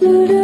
do do